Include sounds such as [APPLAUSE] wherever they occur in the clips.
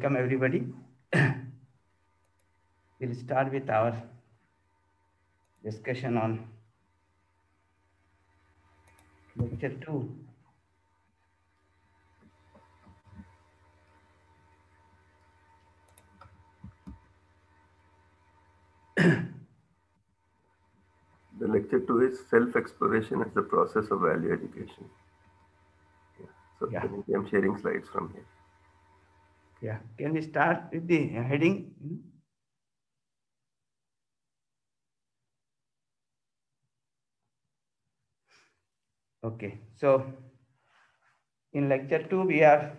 welcome everybody. [CLEARS THROAT] we'll start with our discussion on lecture 2. [CLEARS THROAT] The lecture two is self-exploration as the process of value education. Yeah. So Yeah. I'm sharing slides from here. Yeah, can we start with the heading? Okay, so in lecture two, we are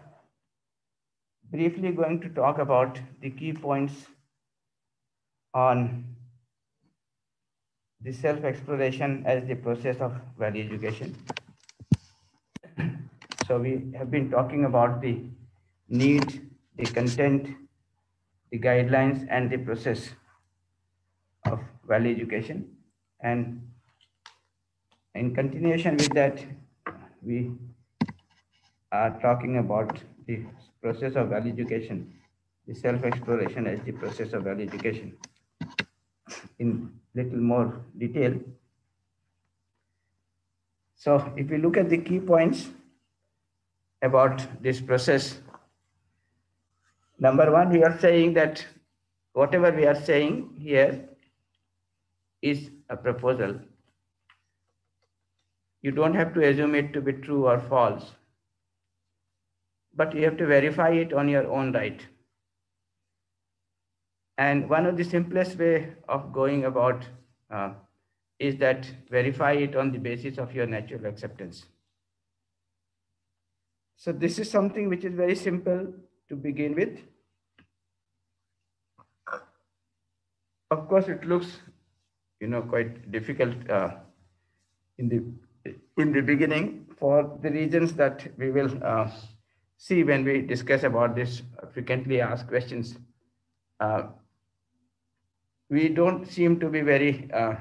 briefly going to talk about the key points on the self-exploration as the process of value education. So we have been talking about the need, the content, the guidelines, and the process of value education. And in continuation with that, we are talking about the process of value education, the self-exploration as the process of value education in little more detail. So if we look at the key points about this process, number one, we are saying that whatever we are saying here is a proposal. You don't have to assume it to be true or false, but you have to verify it on your own right. And one of the simplest way of going about uh, is that verify it on the basis of your natural acceptance. So this is something which is very simple to begin with. Of course, it looks, you know, quite difficult uh, in the in the beginning for the reasons that we will uh, see when we discuss about this frequently asked questions. Uh, we don't seem to be very uh,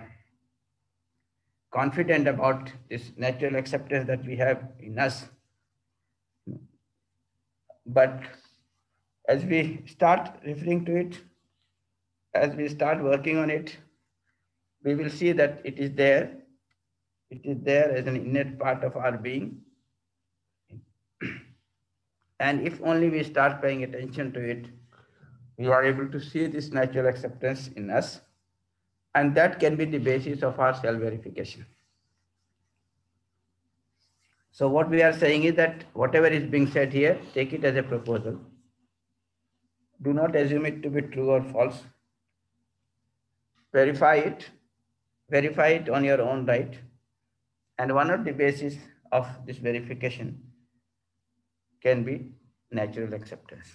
confident about this natural acceptance that we have in us. But as we start referring to it, as we start working on it, we will see that it is there. It is there as an innate part of our being. [CLEARS THROAT] And if only we start paying attention to it, we are able to see this natural acceptance in us. And that can be the basis of our self-verification. So what we are saying is that whatever is being said here, take it as a proposal. Do not assume it to be true or false. Verify it. Verify it on your own right. And one of the basis of this verification can be natural acceptance.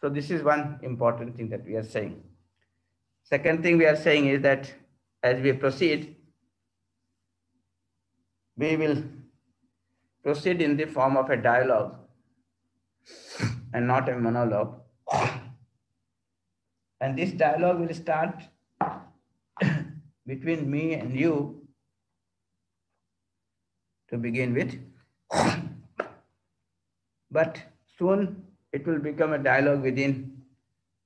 So this is one important thing that we are saying. Second thing we are saying is that as we proceed, we will proceed in the form of a dialogue and not a monologue. And this dialogue will start [COUGHS] between me and you to begin with. [COUGHS] But soon it will become a dialogue within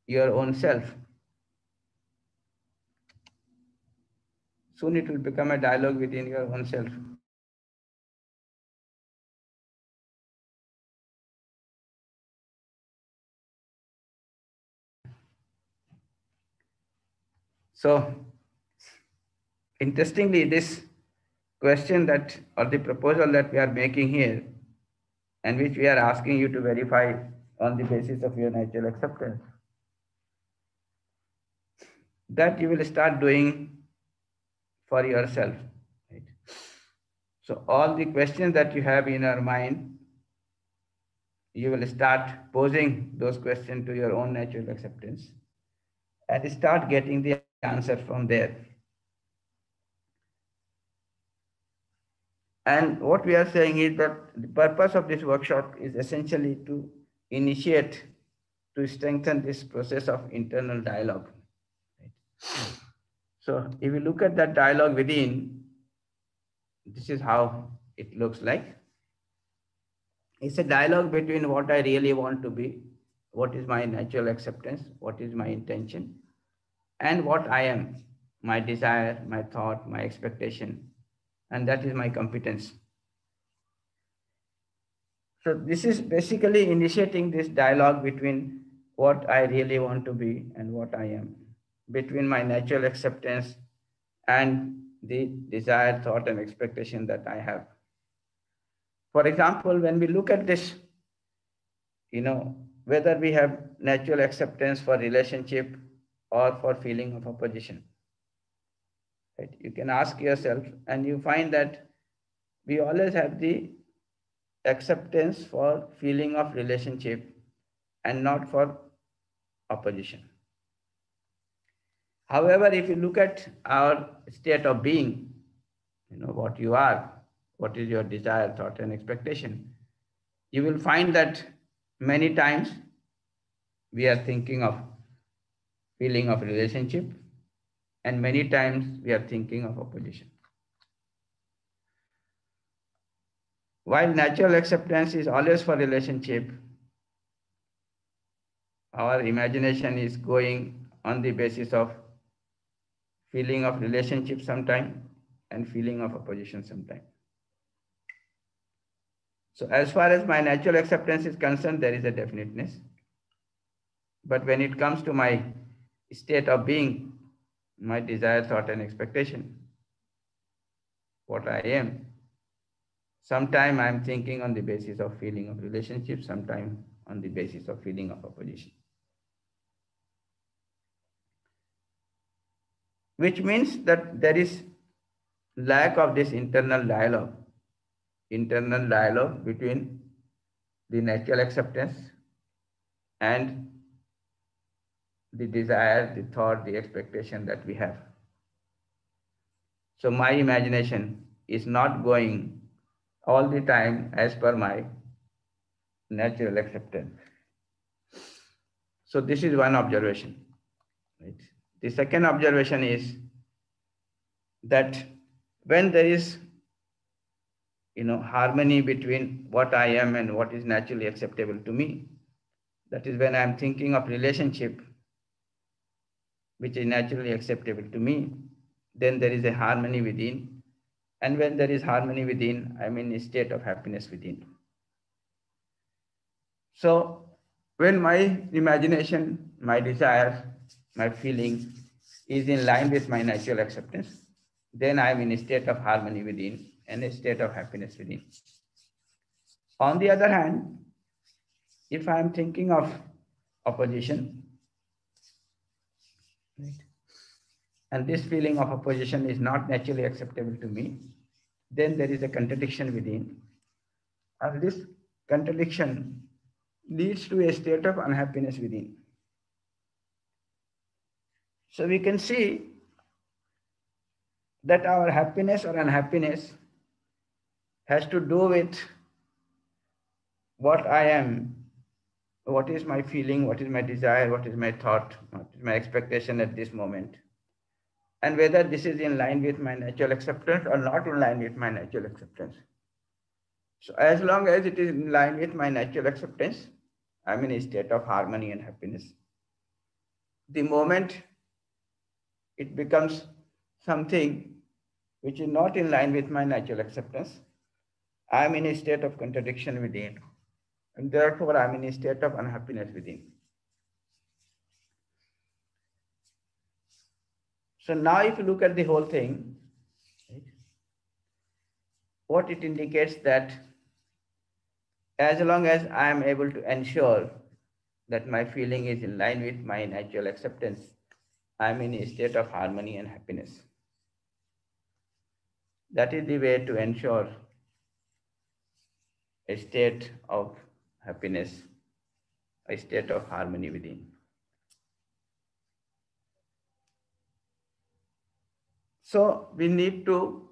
your own self. Soon it will become a dialogue within your own self. So, interestingly, this question that or the proposal that we are making here and which we are asking you to verify on the basis of your natural acceptance that you will start doing for yourself right? So all the questions that you have in your mind you will start posing those questions to your own natural acceptance and start getting the answer from there And what we are saying is that the purpose of this workshop is essentially to initiate, to strengthen this process of internal dialogue. Right? So if you look at that dialogue within, this is how it looks like. It's a dialogue between what I really want to be, what is my natural acceptance, what is my intention, and what I am, my desire, my thought, my expectation, and that is my competence. So this is basically initiating this dialogue between what I really want to be and what I am, between my natural acceptance and the desire, thought, and expectation that I have. For example, when we look at this, you know, whether we have natural acceptance for relationship or for feeling of opposition. Right? You can ask yourself, and you find that we always have the acceptance for feeling of relationship and not for opposition. However, if you look at our state of being, you know, what you are, what is your desire, thought, and expectation, you will find that many times we are thinking of feeling of relationship and many times we are thinking of opposition. While natural acceptance is always for relationship, our imagination is going on the basis of feeling of relationship sometime and feeling of opposition sometime. So as far as my natural acceptance is concerned, there is a definiteness. But when it comes to my state of being, my desire, thought, and expectation, what I am, sometime I'm thinking on the basis of feeling of relationship, sometime on the basis of feeling of opposition. Which means that there is lack of this internal dialogue, internal dialogue between the natural acceptance and the desire, the thought, the expectation that we have. So my imagination is not going all the time as per my natural acceptance. So this is one observation. Right? The second observation is that when there is you know harmony between what I am and what is naturally acceptable to me, that is when I'm thinking of relationship which is naturally acceptable to me, then there is a harmony within. And when there is harmony within, I'm in a state of happiness within. So when my imagination, my desire, my feeling is in line with my natural acceptance, then I'm in a state of harmony within and a state of happiness within. On the other hand, if I'm thinking of opposition, Right. And this feeling of opposition is not naturally acceptable to me. Then there is a contradiction within. And this contradiction leads to a state of unhappiness within. So we can see that our happiness or unhappiness has to do with what I am. What is my feeling, what is my desire, what is my thought, what is my expectation at this moment, and whether this is in line with my natural acceptance or not in line with my natural acceptance. So as long as it is in line with my natural acceptance, I'm in a state of harmony and happiness. The moment it becomes something which is not in line with my natural acceptance, I'm in a state of contradiction within and therefore I'm in a state of unhappiness within. So now if you look at the whole thing, right, what it indicates that as long as I am able to ensure that my feeling is in line with my natural acceptance, I am in a state of harmony and happiness. That is the way to ensure a state of happiness, a state of harmony within. So we need to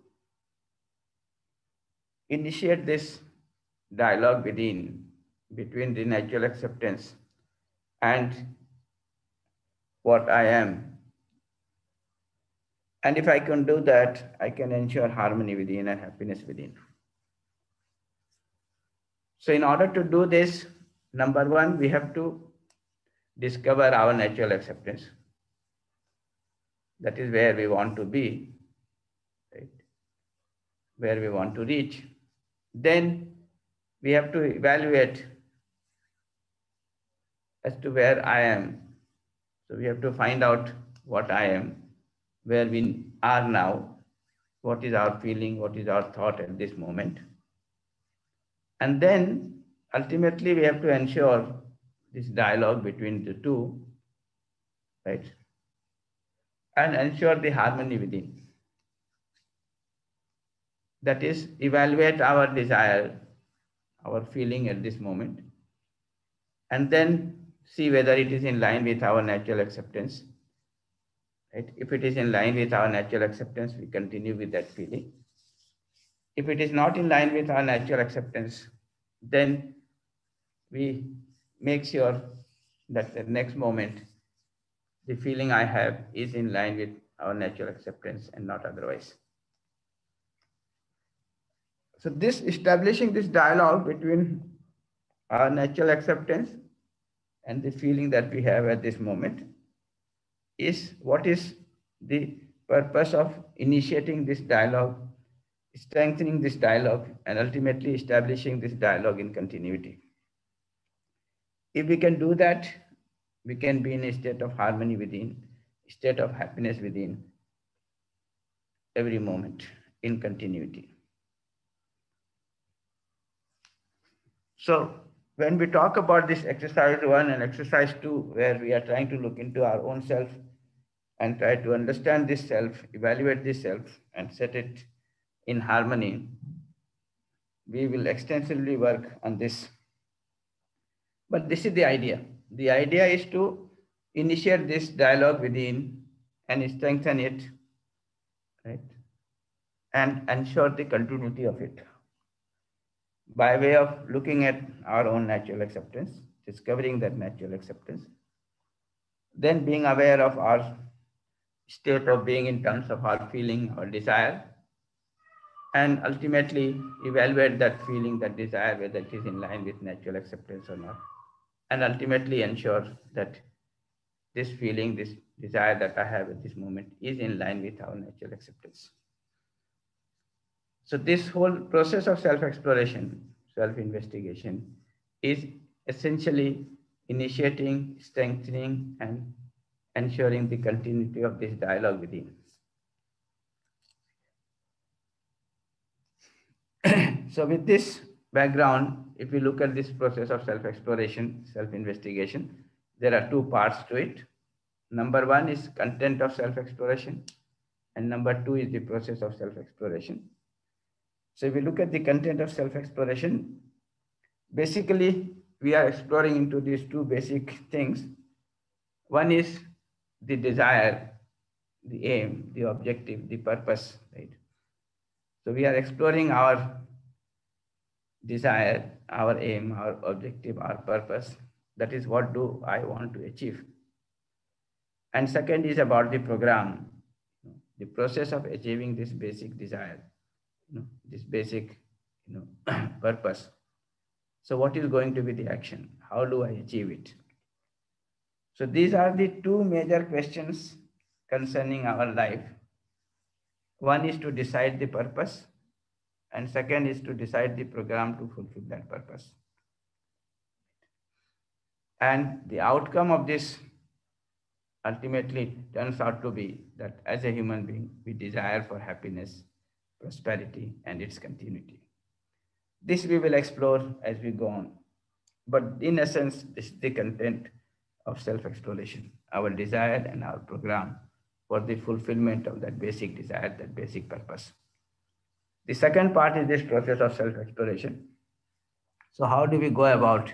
initiate this dialogue within, between the natural acceptance and what I am. And if I can do that, I can ensure harmony within and happiness within. So in order to do this, number one, we have to discover our natural acceptance. That is where we want to be, right? Where we want to reach. Then we have to evaluate as to where I am. So we have to find out what I am, where we are now, what is our feeling, what is our thought at this moment. And then ultimately we have to ensure this dialogue between the two, right? And ensure the harmony within. That is, evaluate our desire, our feeling at this moment, and then see whether it is in line with our natural acceptance. Right? If it is in line with our natural acceptance, we continue with that feeling. If it is not in line with our natural acceptance, then we make sure that the next moment, the feeling I have is in line with our natural acceptance and not otherwise. So this establishing this dialogue between our natural acceptance and the feeling that we have at this moment is what is the purpose of initiating this dialogue, strengthening this dialogue, and ultimately establishing this dialogue in continuity. If we can do that, we can be in a state of harmony within, state of happiness within every moment in continuity. So when we talk about this exercise one and exercise two, where we are trying to look into our own self and try to understand this self, evaluate this self, and set it in harmony, we will extensively work on this. But this is the idea. The idea is to initiate this dialogue within and strengthen it, right? And ensure the continuity of it by way of looking at our own natural acceptance, discovering that natural acceptance, then being aware of our state of being in terms of our feeling or desire, and ultimately evaluate that feeling, that desire, whether it is in line with natural acceptance or not, and ultimately ensure that this feeling, this desire that I have at this moment is in line with our natural acceptance. So this whole process of self-exploration, self-investigation is essentially initiating, strengthening, and ensuring the continuity of this dialogue within. So with this background, if we look at this process of self-exploration, self-investigation, there are two parts to it. Number one is content of self-exploration, and number two is the process of self-exploration. So if we look at the content of self-exploration, basically we are exploring into these two basic things. One is the desire, the aim, the objective, the purpose, right? So we are exploring our desire, our aim, our objective, our purpose. That is what do I want to achieve. And second is about the program, the process of achieving this basic desire you know, this basic you know, [CLEARS THROAT] purpose. So what is going to be the action? How do I achieve it? So these are the two major questions concerning our life. One is to decide the purpose and second is to decide the program to fulfill that purpose. And the outcome of this ultimately turns out to be that as a human being, we desire for happiness, prosperity, and its continuity. This we will explore as we go on. But in essence, this is the content of self-exploration, our desire and our program for the fulfillment of that basic desire, that basic purpose. The second part is this process of self-exploration. So how do we go about,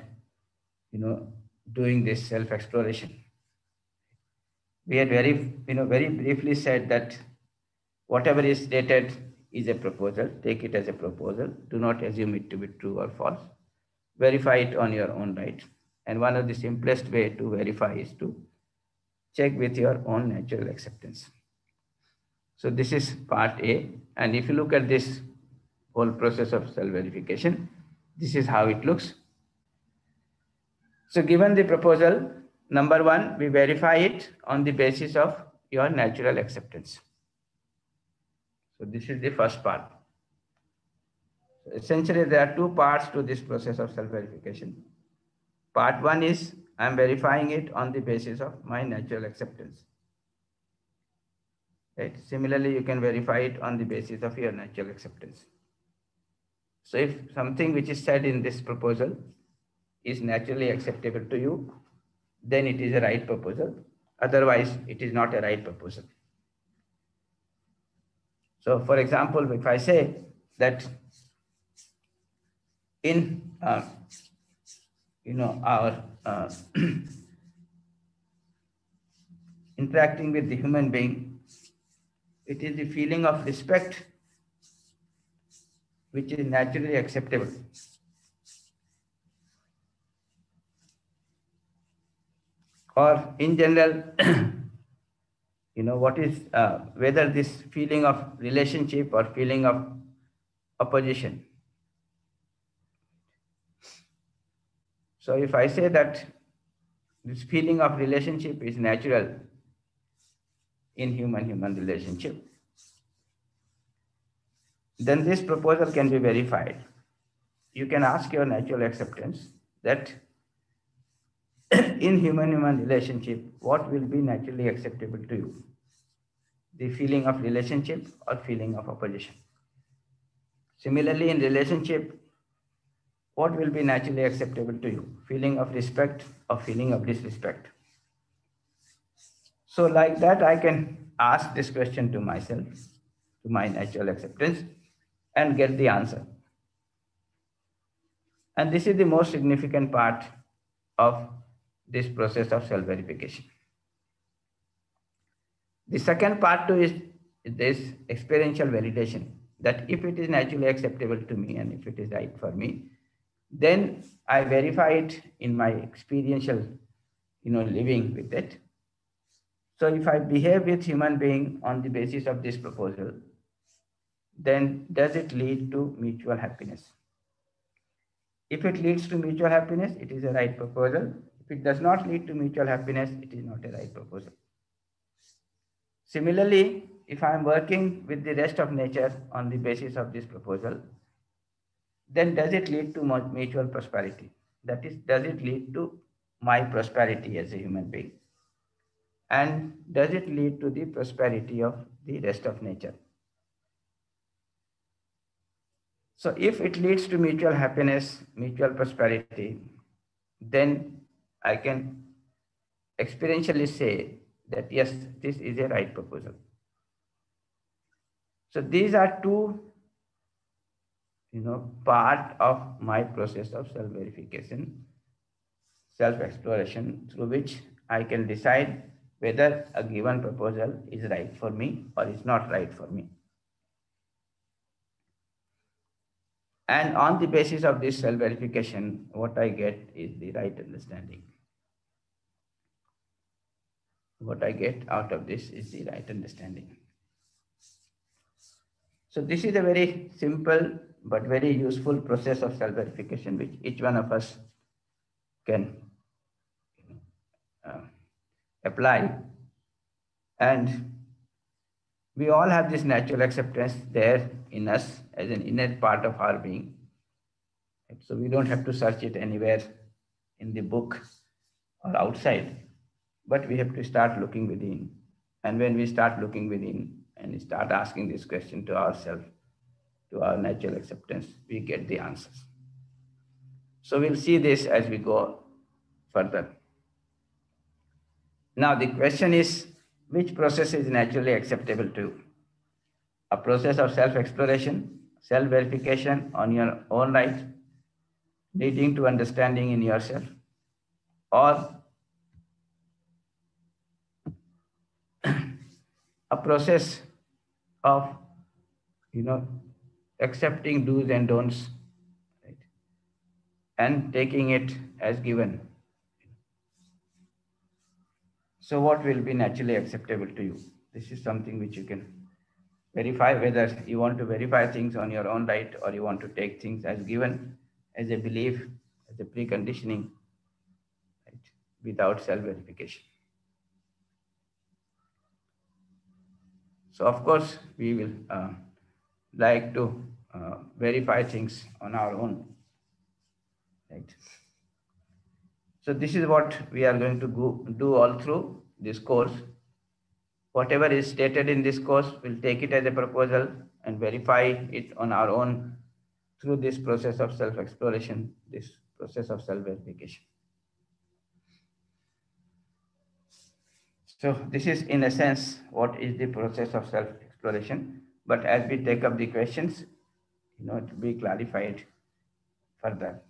you know, doing this self-exploration? We had very, you know, very briefly said that whatever is stated is a proposal. Take it as a proposal. Do not assume it to be true or false. Verify it on your own right. And one of the simplest way to verify is to check with your own natural acceptance. So this is part A. And if you look at this whole process of self-verification, This is how it looks. So given the proposal, number one, we verify it on the basis of your natural acceptance. So this is the first part. So essentially, there are two parts to this process of self-verification. Part one is I'm verifying it on the basis of my natural acceptance. Right? Similarly, you can verify it on the basis of your natural acceptance. So if something which is said in this proposal is naturally acceptable to you, then it is a right proposal. Otherwise, it is not a right proposal. So for example, if I say that in uh, you know our uh, [CLEARS THROAT] interacting with the human being, it is the feeling of respect which is naturally acceptable. Or in general, [CLEARS THROAT] you know, what is, uh, whether this feeling of relationship or feeling of opposition. So if I say that this feeling of relationship is natural in human-human relationship, then this proposal can be verified. You can ask your natural acceptance that [CLEARS THROAT] in human-human relationship, what will be naturally acceptable to you? The feeling of relationship or feeling of opposition. Similarly, in relationship, what will be naturally acceptable to you? Feeling of respect or feeling of disrespect? So like that, I can ask this question to myself, to my natural acceptance, and get the answer. And this is the most significant part of this process of self-verification. The second part too is this experiential validation that if it is naturally acceptable to me and if it is right for me, then I verify it in my experiential, you know, living with it. So if I behave with human being on the basis of this proposal, then does it lead to mutual happiness? If it leads to mutual happiness, it is a right proposal. If it does not lead to mutual happiness, it is not a right proposal. Similarly, if I am working with the rest of nature on the basis of this proposal, then does it lead to mutual prosperity? That is, does it lead to my prosperity as a human being? And does it lead to the prosperity of the rest of nature? So if it leads to mutual happiness, mutual prosperity, then I can experientially say that yes, this is a right proposal. So these are two you know, part of my process of self-verification, self-exploration through which I can decide whether a given proposal is right for me or is not right for me. And on the basis of this self-verification, what I get is the right understanding. What I get out of this is the right understanding. So this is a very simple but very useful process of self-verification, which each one of us can uh, apply. And we all have this natural acceptance there in us as an innate part of our being. So we don't have to search it anywhere in the book or outside, but we have to start looking within. And when we start looking within and start asking this question to ourselves, to our natural acceptance, we get the answers. So we'll see this as we go further. Now the question is, which process is naturally acceptable to you? A process of self-exploration, self-verification on your own right, leading to understanding in yourself, or [CLEARS THROAT] a process of, you know, accepting do's and don'ts right? and taking it as given. So what will be naturally acceptable to you? This is something which you can verify whether you want to verify things on your own right or you want to take things as given as a belief, as a preconditioning, right, without self-verification. So of course, we will uh, like to uh, verify things on our own, right? So this is what we are going to go, do all through this course. Whatever is stated in this course, we'll take it as a proposal and verify it on our own through this process of self-exploration, this process of self-verification. So this is in a sense, what is the process of self-exploration. But as we take up the questions, you know, to be clarified further.